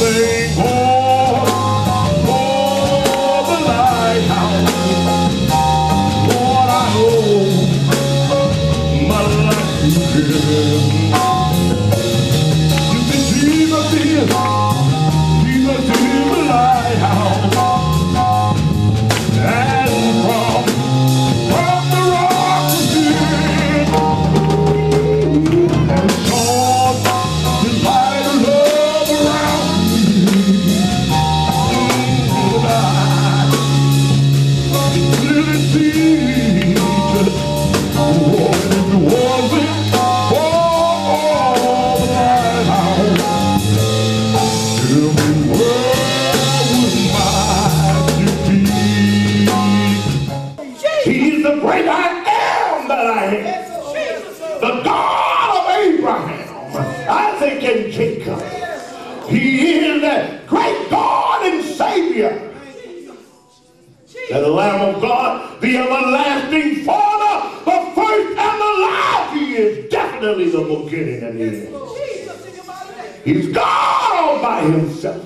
thank Jacob. He is that great God and Savior. And the Lamb of God, the everlasting Father, the first and the last. He is definitely the beginning and the end. He's God all by himself.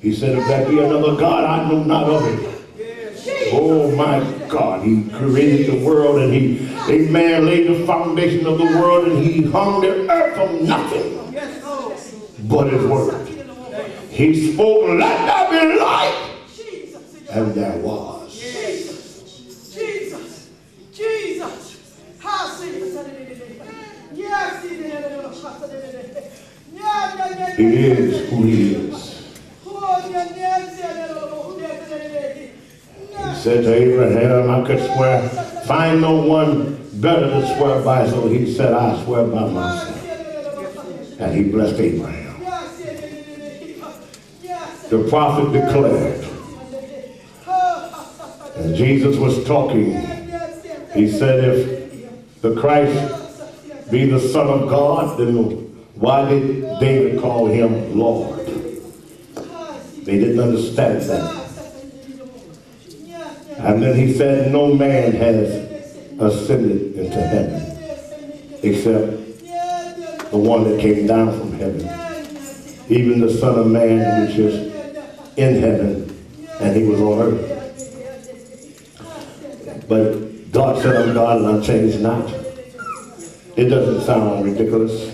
He said, if there be another God, I know not of it. Oh my God, he created the world and he, amen, laid the foundation of the world and he hung the earth from nothing but his word. He spoke, let there be light, and there was. Jesus, Jesus, He is who he is. Said to Abraham, I could swear, find no one better to swear by, so he said, I swear by myself. And he blessed Abraham. The prophet declared, and Jesus was talking, he said, if the Christ be the Son of God, then why did David call him Lord? They didn't understand that. And then he said, no man has ascended into heaven except the one that came down from heaven. Even the Son of Man, which is in heaven, and he was on earth. But God said, I'm God and I change not. It doesn't sound ridiculous.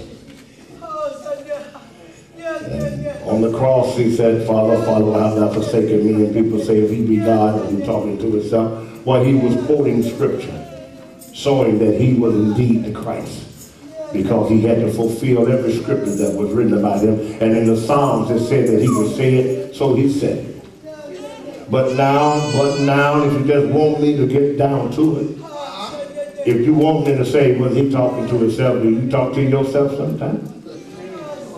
On the cross, he said, Father, Father, thou forsaken me? And people say, if he be God, and talking to himself. While he was quoting scripture, showing that he was indeed the Christ. Because he had to fulfill every scripture that was written about him. And in the Psalms, it said that he would say it, so he said it. But now, but now, if you just want me to get down to it, if you want me to say, was he talking to himself, do you talk to yourself sometimes?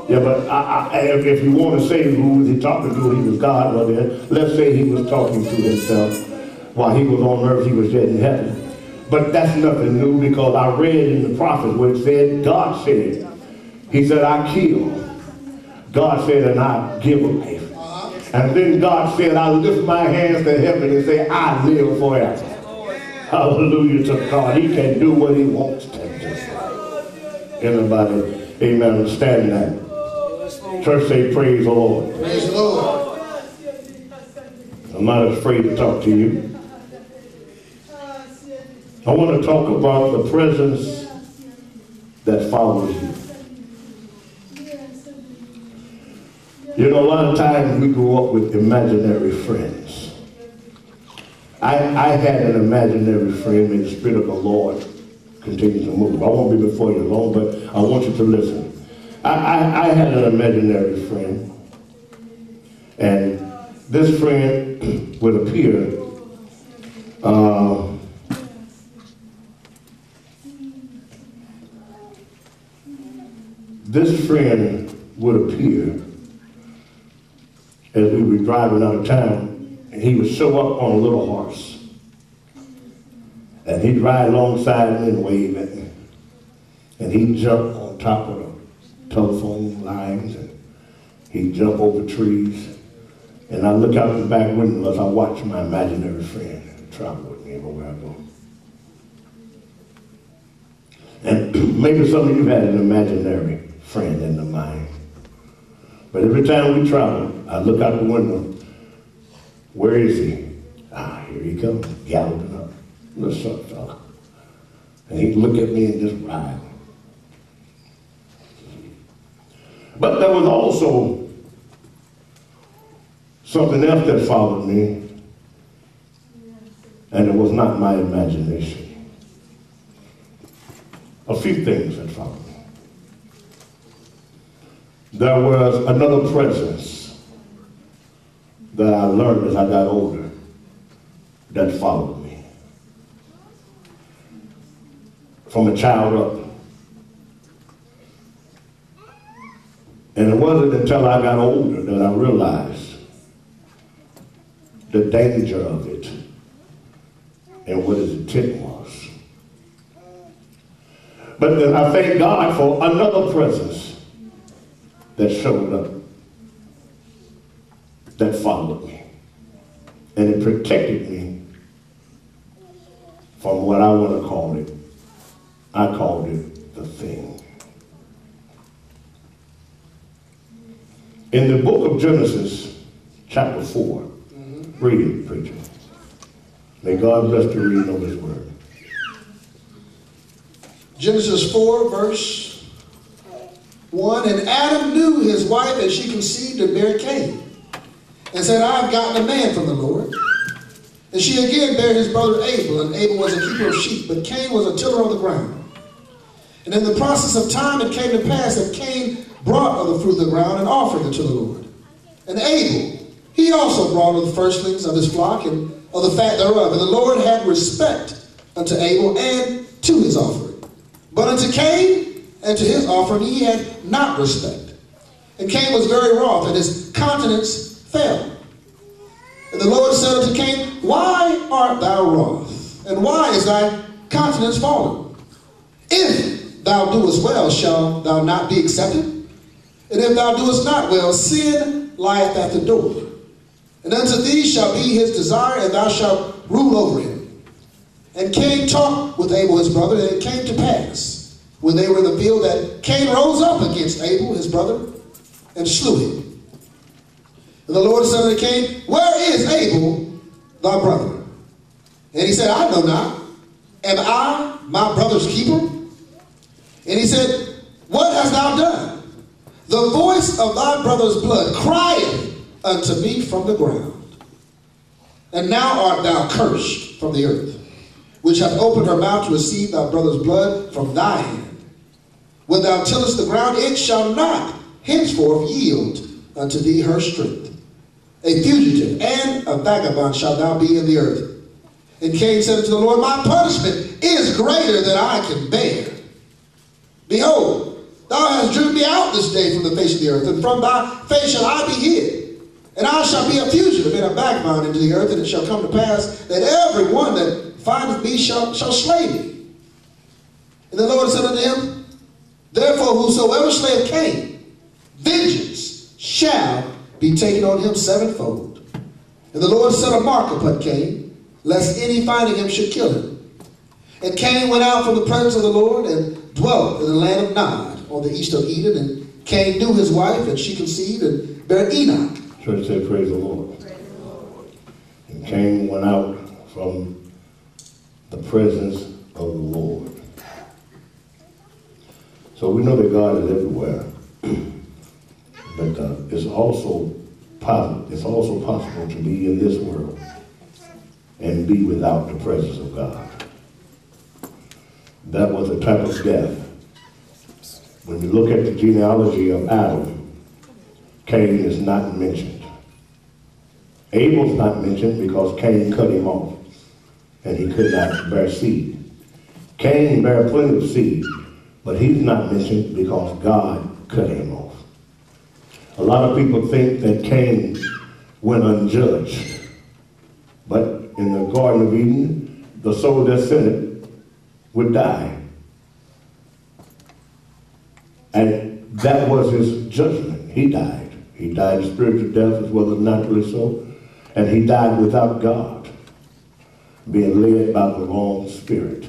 Yeah, but I, I, if, you want to say who was he talking to, he was God, well then, let's say he was talking to himself while he was on earth, he was yet in heaven. But that's nothing new because I read in the prophets where it said, God said, he said, I kill. God said, and I give life. And then God said, I lift my hands to heaven and say, I live forever. Hallelujah to God. He can do what he wants to do. Anybody, amen, understand that? Church say, praise the Lord. Praise the Lord. I'm not afraid to talk to you. I want to talk about the presence that follows you. You know, a lot of times we grow up with imaginary friends. I, I had an imaginary friend, may the Spirit of the Lord continue to move. I won't be before you long, but I want you to listen. I, I, I had an imaginary friend, and this friend would appear uh, this friend would appear as we were driving out of town, and he would show up on a little horse. And he'd ride alongside me and wave at me. And he'd jump on top of the telephone lines, and he'd jump over trees. And I look out the back window as I watch my imaginary friend travel with me everywhere I go. And maybe some of you had an imaginary friend in the mind. But every time we travel, I look out the window. Where is he? Ah, here he comes, galloping up. Little short fella. And he'd look at me and just ride. But there was also something else that followed me, and it was not my imagination. A few things that followed me. There was another presence that I learned as I got older that followed me. From a child up. And it wasn't until I got older that I realized the danger of it and what his intent was. But then I thank God for another presence that showed up, that followed me. And it protected me from what I want to call it. I called it the thing. In the book of Genesis, chapter 4, read it, preacher. May God bless the reading of his word. Genesis 4, verse 1. And Adam knew his wife, and she conceived and bare Cain, and said, I have gotten a man from the Lord. And she again bare his brother Abel, and Abel was a keeper of sheep, but Cain was a tiller of the ground. And in the process of time it came to pass that Cain brought of the fruit of the ground and offered it to the Lord. And Abel, he also brought of the firstlings of his flock and of the fat thereof. And the Lord had respect unto Abel and to his offering. But unto Cain and to his offering he had not respect. And Cain was very wroth, and his countenance fell. And the Lord said unto Cain, Why art thou wroth? And why is thy countenance fallen? If thou doest well, shall thou not be accepted? And if thou doest not well, sin lieth at the door. And unto thee shall be his desire, and thou shalt rule over him. And Cain talked with Abel his brother, and it came to pass, when they were in the field, that Cain rose up against Abel his brother, and slew him. And the Lord said unto Cain, Where is Abel thy brother? And he said, I know not. Am I my brother's keeper? And he said, What hast thou done? The voice of thy brother's blood crieth unto me from the ground. And now art thou cursed from the earth, which hath opened her mouth to receive thy brother's blood from thy hand. When thou tillest the ground, it shall not henceforth yield unto thee her strength. A fugitive and a vagabond shalt thou be in the earth. And Cain said unto the Lord, My punishment is greater than I can bear. Behold, thou hast driven me out this day from the face of the earth, and from thy face shall I be hid. And I shall be a fugitive and a vagabond into the earth, and it shall come to pass that every one that findeth me shall, shall slay me. And the Lord said unto him, Therefore, whosoever slayeth Cain, vengeance shall be taken on him sevenfold. And the Lord set a mark upon Cain, lest any finding him should kill him. And Cain went out from the presence of the Lord and dwelt in the land of Nod the east of Eden. And Cain knew his wife, and she conceived and bare Enoch. Church say, Praise the Lord. And Cain went out from the presence of the Lord. So we know that God is everywhere. but uh, it's also possible, it's also possible to be in this world and be without the presence of God. That was a type of death. When you look at the genealogy of Adam, Cain is not mentioned. Abel's not mentioned because Cain cut him off and he could not bear seed. Cain bare plenty of seed, but he's not mentioned because God cut him off. A lot of people think that Cain went unjudged. But in the Garden of Eden, the soul that sinned would die. And that was his judgment. He died. He died a spiritual death as well as naturally so. And he died without God, being led by the wrong spirit.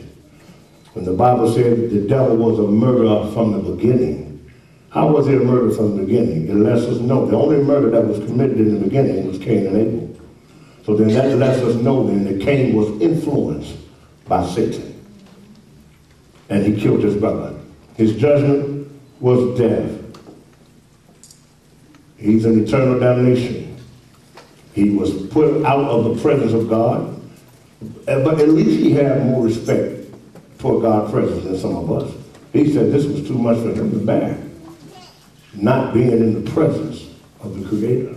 When the Bible said the devil was a murderer from the beginning, How was he a murderer from the beginning? It lets us know the only murder that was committed in the beginning was Cain and Abel. So then that lets us know then that Cain was influenced by Satan. And he killed his brother. His judgment was death. He's in eternal damnation. He was put out of the presence of God. Eh, but at least he had more respect for God's presence than some of us. He said this was too much for him to bear not being in the presence of the Creator.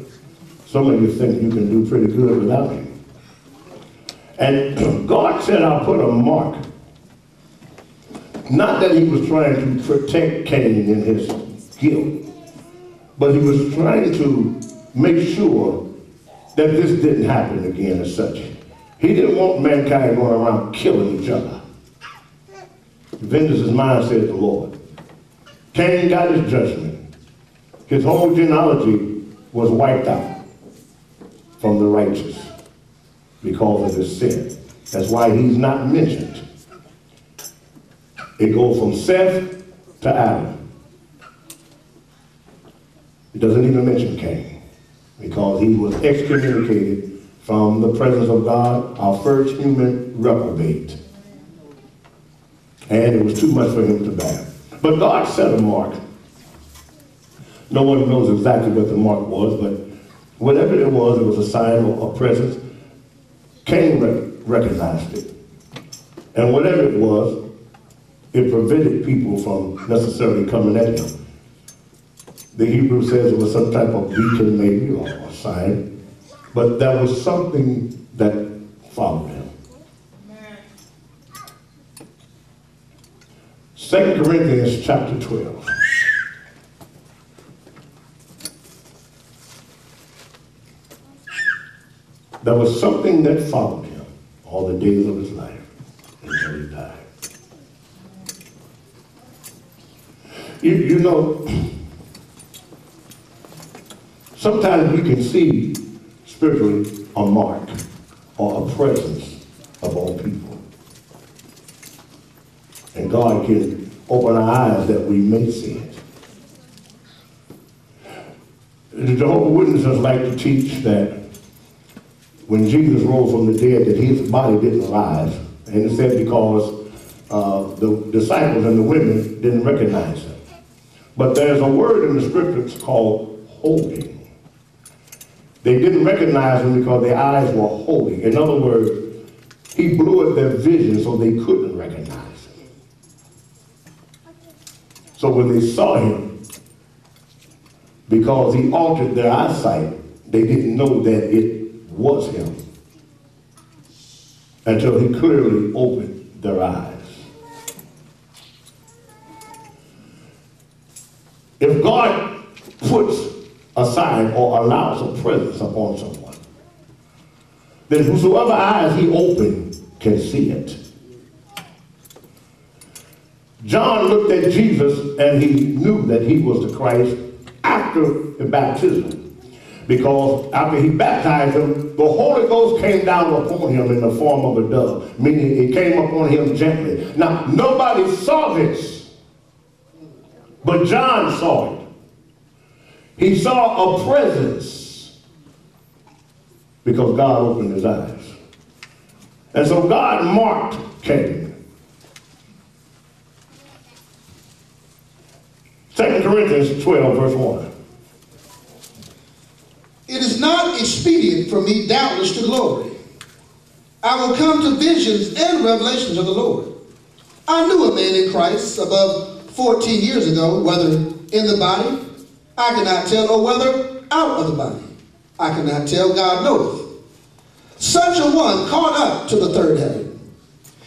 Some of you think you can do pretty good without Him. And God said, I'll put a mark. Not that He was trying to protect Cain in his guilt, but He was trying to make sure that this didn't happen again as such. He didn't want mankind going around killing each other. Vengeance is mine, said the Lord. Cain got his judgment. His whole genealogy was wiped out from the righteous because of his sin. That's why he's not mentioned. It goes from Seth to Adam. It doesn't even mention Cain because he was excommunicated from the presence of God, our first human reprobate. And it was too much for him to bear. But God set a mark no one knows exactly what the mark was, but whatever it was, it was a sign of a presence. Cain recognized it. And whatever it was, it prevented people from necessarily coming at him. The Hebrew says it was some type of beacon maybe or a sign, but that was something that followed him. Second Corinthians chapter 12. There was something that followed him all the days of his life until he died. You, you know, sometimes we can see spiritually a mark or a presence of all people. And God can open our eyes that we may see it. The Jehovah's Witnesses like to teach that when Jesus rose from the dead that his body didn't rise. And it said because uh, the disciples and the women didn't recognize him. But there's a word in the scriptures called holy. They didn't recognize him because their eyes were holy. In other words, he blew up their vision so they couldn't recognize him. So when they saw him, because he altered their eyesight, they didn't know that it was him until he clearly opened their eyes. If God puts a sign or allows a presence upon someone, then whosoever eyes he opened can see it. John looked at Jesus and he knew that he was the Christ after the baptism. Because after he baptized him, the Holy Ghost came down upon him in the form of a dove, meaning it came upon him gently. Now, nobody saw this, but John saw it. He saw a presence because God opened his eyes. And so God marked Cain. 2 Corinthians 12, verse 1. It is not expedient for me, doubtless, to glory. I will come to visions and revelations of the Lord. I knew a man in Christ above 14 years ago, whether in the body, I cannot tell, or whether out of the body, I cannot tell, God knoweth. Such a one caught up to the third heaven.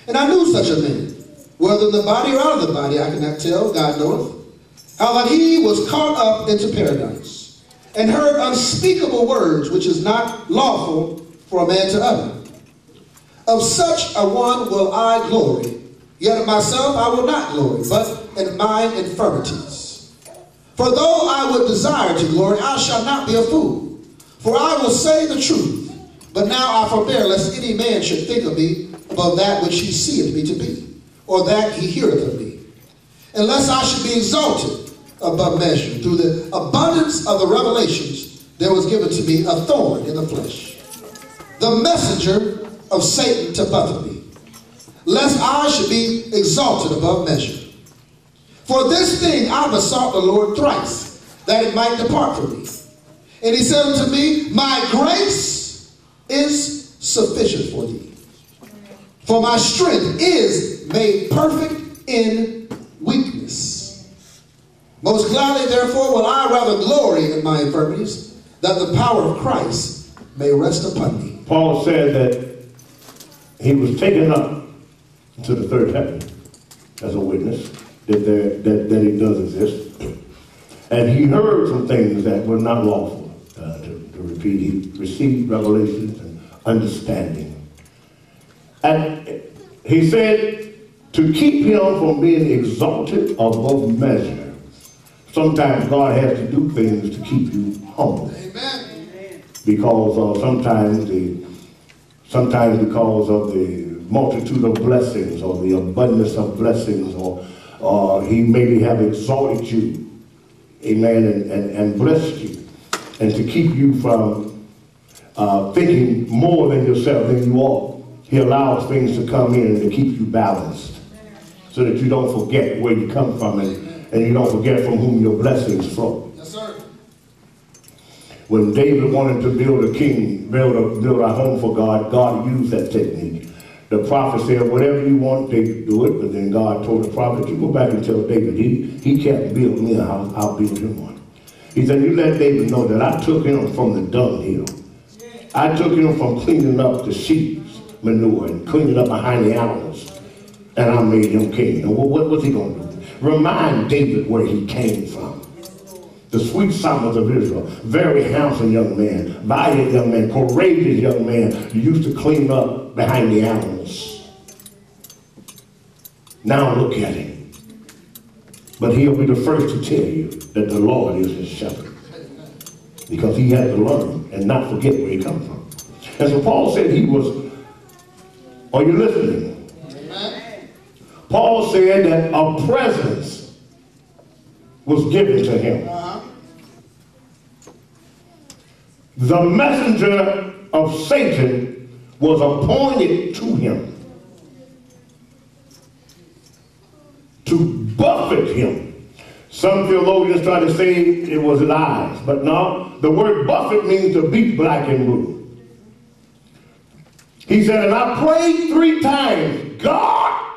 And I knew such a man, whether in the body or out of the body, I cannot tell, God knoweth, how that he was caught up into paradise and heard unspeakable words which is not lawful for a man to utter. Of such a one will I glory, yet of myself I will not glory, but in mine infirmities. For though I would desire to glory, I shall not be a fool. For I will say the truth, but now I forbear lest any man should think of me above that which he seeth me to be, or that he heareth of me. Unless I should be exalted, above measure. Through the abundance of the revelations, there was given to me a thorn in the flesh, the messenger of Satan to buffet me, lest I should be exalted above measure. For this thing I besought the Lord thrice, that it might depart from me. And he said unto me, My grace is sufficient for thee. For my strength is made perfect in weakness. Most gladly, therefore, will I rather glory in my infirmities, that the power of Christ may rest upon me. Paul said that he was taken up to the third heaven as a witness that, there, that, that he does exist. And he heard some things that were not lawful uh, to, to repeat. He received revelations and understanding. And he said to keep him from being exalted above measure. Sometimes God has to do things to keep you humble Amen. because uh, sometimes the sometimes because of the multitude of blessings or the abundance of blessings or uh, he maybe have exalted you amen and, and, and blessed you and to keep you from uh, thinking more than yourself than you are he allows things to come in to keep you balanced so that you don't forget where you come from and, and you don't forget from whom your blessings flow Yes, sir. when David wanted to build a king, build a, build a home for God, God used that technique. The prophet said, whatever you want, David, do it. But then God told the prophet, you go back and tell David, he, he can't build me a house, I'll build him one. He said, you let David know that I took him from the dunghill. I took him from cleaning up the sheep's manure and cleaning up behind the animals. And I made him king. And what, was he going to do? Remind David where he came from the sweet Psalms of Israel, very handsome young man, valiant young man, courageous young man, used to clean up behind the animals. Now look at him. But he'll be the first to tell you that the Lord is his shepherd. Because he had to learn and not forget where he comes from. And so Paul said he was, are you listening? Paul said that a presence was given to him. Uh-huh. The messenger of Satan was appointed to him to buffet him. Some theologians try to say it was lies, but no, the word buffet means to beat black and blue. He said, and I prayed three times, God,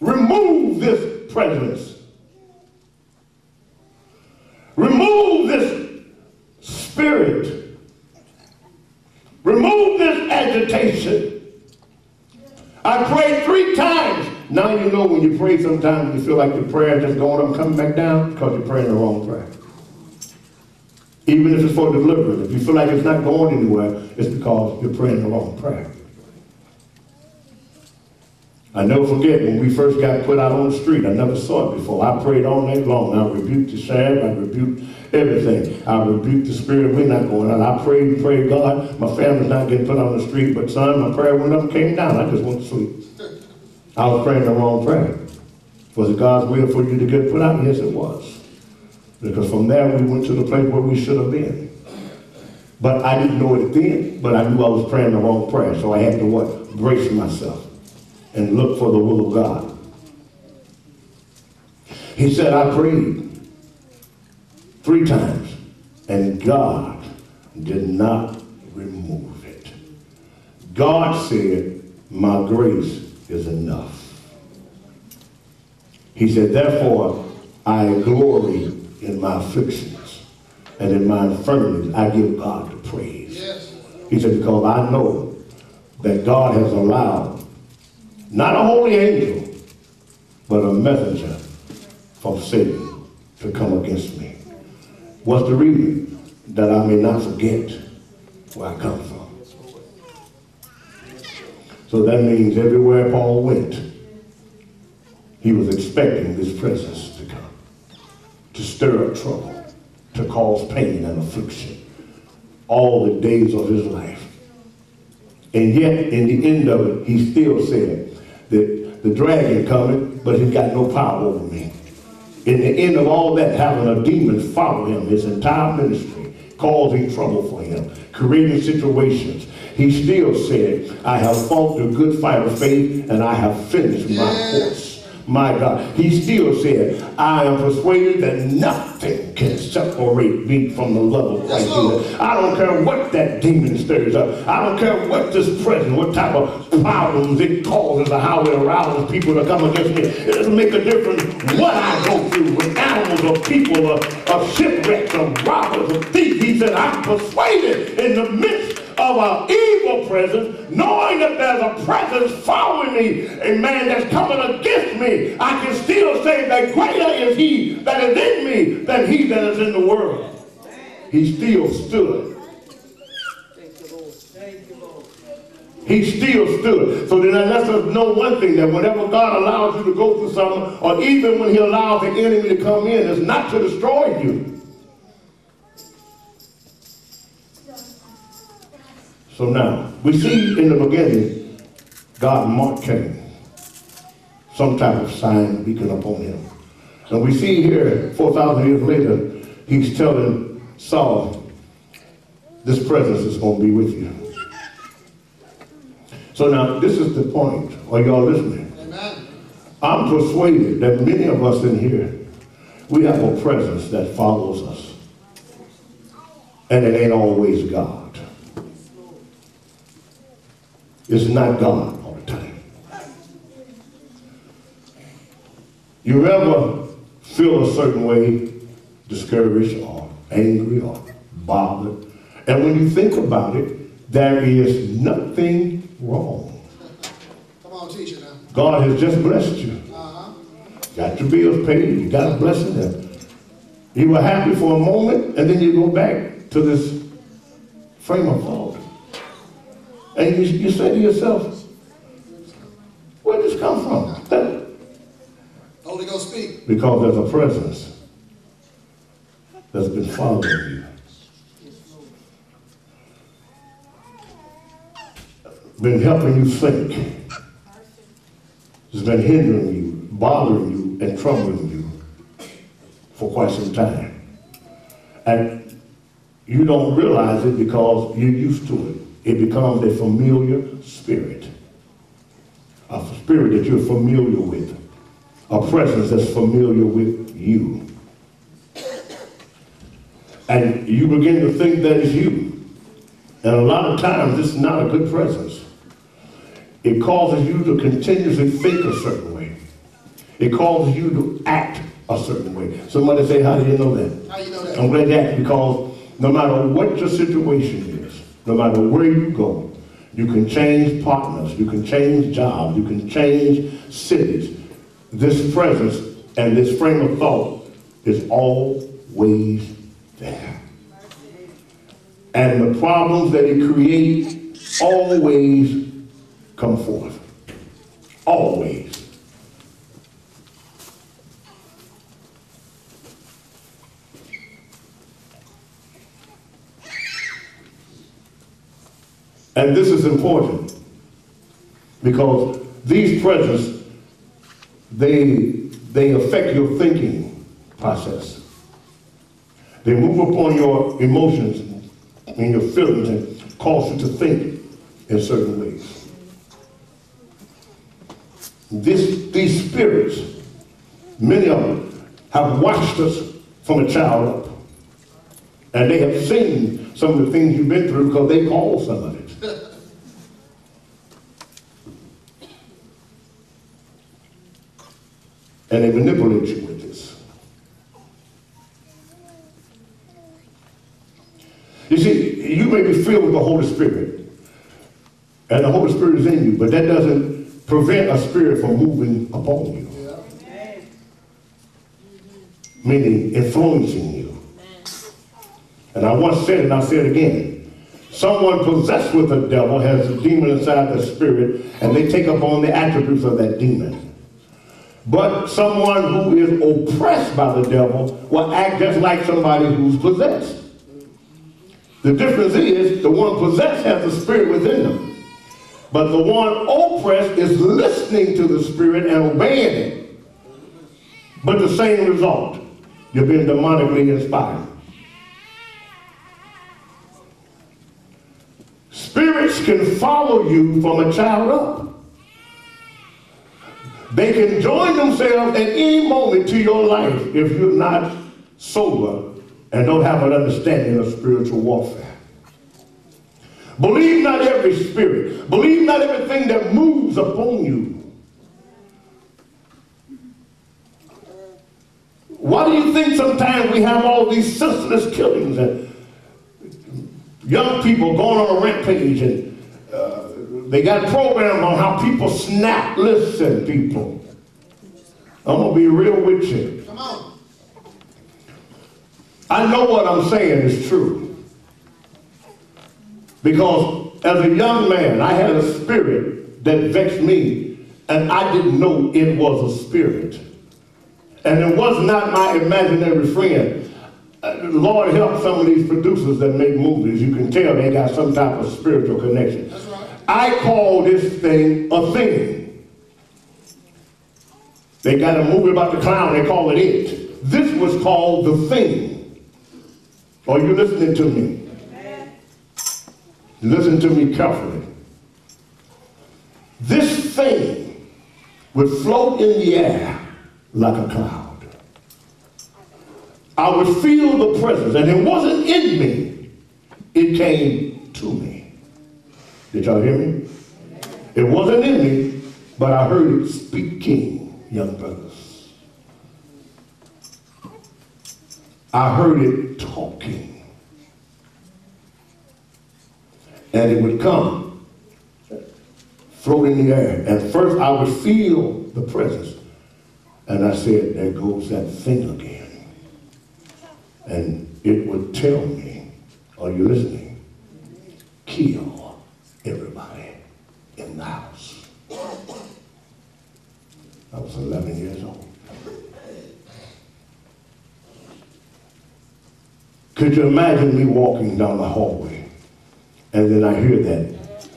remove this prejudice. Remove this spirit. Remove this agitation. I prayed three times. Now you know when you pray sometimes you feel like your prayer just going up coming back down because you're praying the wrong prayer. Even if it's for deliverance. If you feel like it's not going anywhere, it's because you're praying the wrong prayer. I never forget when we first got put out on the street. I never saw it before. I prayed all night long. I rebuked the shaft. I rebuked everything. I rebuked the spirit. We're not going out. I prayed and prayed, God, my family's not getting put on the street. But son, my prayer went up and came down. I just went to sleep. I was praying the wrong prayer. Was it God's will for you to get put out? Yes, it was. Because from there we went to the place where we should have been. But I didn't know it then, but I knew I was praying the wrong prayer. So I had to what? Brace myself and look for the will of God. He said, I prayed three times, and God did not remove it. God said, My grace is enough. He said, Therefore, I glory in my afflictions, and in my infirmities, I give God the praise. Yes. He said, Because I know that God has allowed not a holy angel, but a messenger from Satan to come against me. What's the reason? That I may not forget where I come from. So that means everywhere Paul went, he was expecting this presence to come, to stir up trouble, to cause pain and affliction all the days of his life. And yet, in the end of it, he still said that the dragon coming, but he's got no power over me. in the end of all that, having a demon follow him his entire ministry, causing trouble for him, creating situations. He still said, I have fought the good fight of faith and I have finished my course. My God. He still said, I am persuaded that nothing can separate me from the love of Christ Jesus. I don't care what that demon stirs up. I don't care what this present, what type of problems it causes or how it arouses people to come against me. It doesn't make a difference what I go through with animals or people or, or shipwrecks or robbers or thieves. He said, I'm persuaded in the midst of an evil presence, knowing that there's a presence following me, a man that's coming against me, I can still say that greater is he that is in me than he that is in the world. He still stood. He still stood. So then that lets us know one thing, that whenever God allows you to go through something, or even when he allows the enemy to come in, it's not to destroy you. So now, we see in the beginning, God marked Cain. Some type of sign beacon upon him. And we see here, 4,000 years later, he's telling Saul, this presence is going to be with you. So now, this is the point. Are y'all listening? Amen. I'm persuaded that many of us in here, we have a presence that follows us. And it ain't always God. It's not God all the time. You ever feel a certain way, discouraged or angry or bothered? And when you think about it, there is nothing wrong. Come on, teacher now. God has just blessed you. Uh-huh. Got your bills paid, you got a blessing there. You were happy for a moment, and then you go back to this frame of thought. And you, you say to yourself, where did this come from? That- Holy Ghost speak. because there's a presence that's been following you. Been helping you think. It's been hindering you, bothering you, and troubling you for quite some time. And you don't realize it because you're used to it. It becomes a familiar spirit. A spirit that you're familiar with a presence that's familiar with you. And you begin to think that is you. And a lot of times, it's not a good presence. It causes you to continuously think a certain way. It causes you to act a certain way. Somebody say, how do you know that? How you know that? I'm glad that because no matter what your situation no matter where you go, you can change partners, you can change jobs, you can change cities. This presence and this frame of thought is always there. And the problems that it creates always come forth. Always. And this is important because these presents, they, they affect your thinking process. They move upon your emotions and your feelings and cause you to think in certain ways. This, these spirits, many of them, have watched us from a child up. And they have seen some of the things you've been through because they caused some of it. And they manipulate you with this. You see, you may be filled with the Holy Spirit, and the Holy Spirit is in you, but that doesn't prevent a spirit from moving upon you, meaning influencing you. And I once said, and I'll say it again. Someone possessed with a devil has a demon inside their spirit, and they take upon the attributes of that demon. But someone who is oppressed by the devil will act just like somebody who's possessed. The difference is the one possessed has the spirit within them. But the one oppressed is listening to the spirit and obeying it. but the same result. You're being demonically inspired. Spirits can follow you from a child up. They can join themselves at any moment to your life if you're not sober and don't have an understanding of spiritual warfare. Believe not every spirit. Believe not everything that moves upon you. Why do you think sometimes we have all these senseless killings and young people going on a rampage and uh, they got programs on how people snap. Listen, people. I'm going to be real with you. Come on. I know what I'm saying is true. Because as a young man, I had a spirit that vexed me, and I didn't know it was a spirit. And it was not my imaginary friend. Uh, Lord help some of these producers that make movies. You can tell they got some type of spiritual connection. That's right. I call this thing a thing. They got a movie about the clown, they call it it. This was called the thing. Are you listening to me? Listen to me carefully. This thing would float in the air like a cloud. I would feel the presence, and it wasn't in me, it came to me. Did y'all hear me? It wasn't in me, but I heard it speaking, young brothers. I heard it talking. And it would come, float in the air. And first I would feel the presence. And I said, there goes that thing again. And it would tell me, are you listening? Kill everybody in the house. I was 11 years old. Could you imagine me walking down the hallway and then I hear that?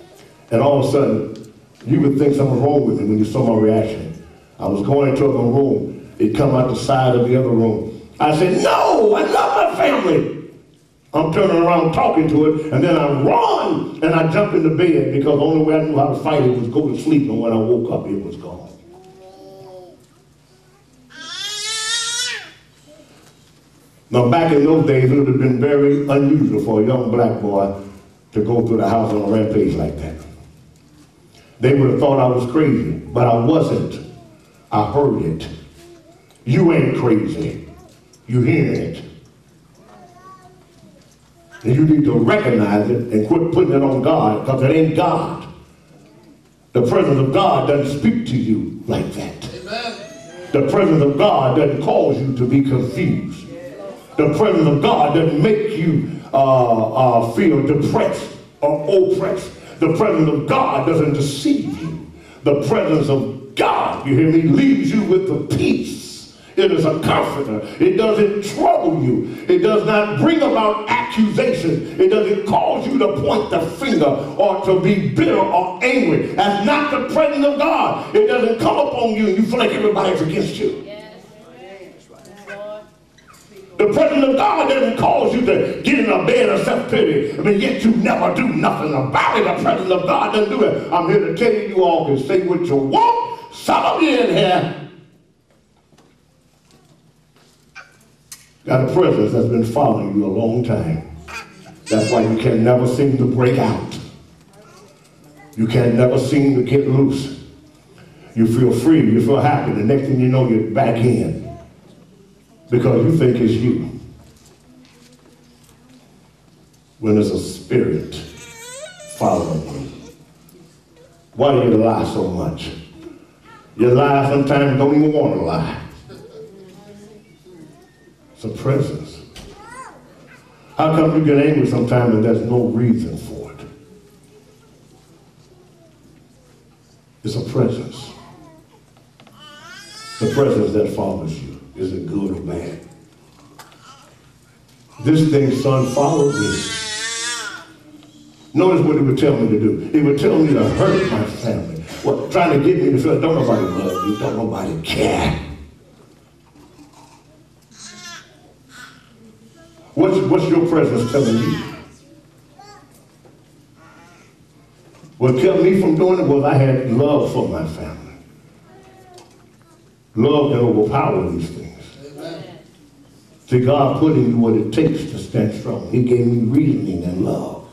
And all of a sudden, you would think something wrong with me when you saw my reaction. I was going into a room. It come out the side of the other room. I said, no, I love my family. I'm turning around talking to it, and then I run and I jump into bed because the only way I knew how to fight it was go to sleep, and when I woke up, it was gone. Now, back in those days, it would have been very unusual for a young black boy to go through the house on a rampage like that. They would have thought I was crazy, but I wasn't. I heard it. You ain't crazy. You hear it. And you need to recognize it and quit putting it on God because it ain't God. The presence of God doesn't speak to you like that. Amen. The presence of God doesn't cause you to be confused. The presence of God doesn't make you uh, uh, feel depressed or oppressed. The presence of God doesn't deceive you. The presence of God, you hear me, leaves you with the peace. It is a comforter. It doesn't trouble you. It does not bring about accusation. It doesn't cause you to point the finger or to be bitter or angry. That's not the presence of God. It doesn't come upon you and you feel like everybody's against you. The presence of God doesn't cause you to get in a bed of self-pity, but yet you never do nothing about it. The presence of God doesn't do it. I'm here to tell you, you all can say what you want. Some of you in here got a presence that's been following you a long time. That's why you can never seem to break out. You can never seem to get loose. You feel free, you feel happy. The next thing you know, you're back in because you think it's you. When there's a spirit following you. Why do you lie so much? You lie sometimes don't even want to lie. It's a presence. How come you get angry sometimes and there's no reason for it? It's a presence. The presence that follows you. Is it good? This thing's son followed me. Notice what it would tell me to do. It would tell me to hurt my family. Well, trying to get me to feel, don't nobody love you, don't nobody care. What's, what's your presence telling you? What kept me from doing it was I had love for my family. Love that overpowered these things. See, God put in you what it takes to stand strong. He gave me reasoning and love.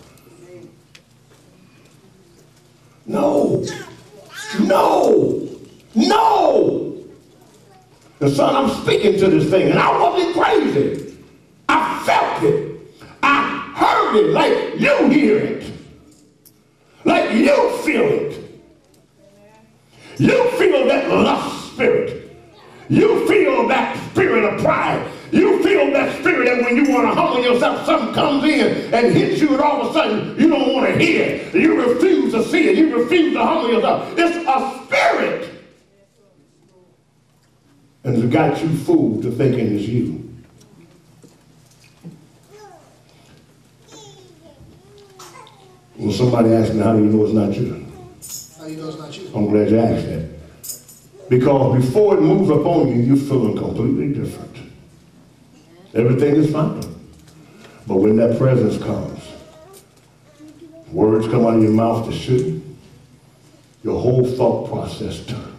No. No. No. And son, I'm speaking to this thing, and I wasn't crazy. I felt it. I heard it like you hear it. Like you feel it. You feel that lust spirit. You feel that spirit of pride. That spirit that when you want to humble yourself, something comes in and hits you, and all of a sudden you don't want to hear it. You refuse to see it. You refuse to humble yourself. It's a spirit. And it's got you fooled to thinking it's you. When somebody asks me, how do you know it's not you? How you know it's not you? I'm glad you asked that. Because before it moves upon you, you're feeling completely different. Everything is fine. But when that presence comes, words come out of your mouth that shouldn't, your whole thought process turns.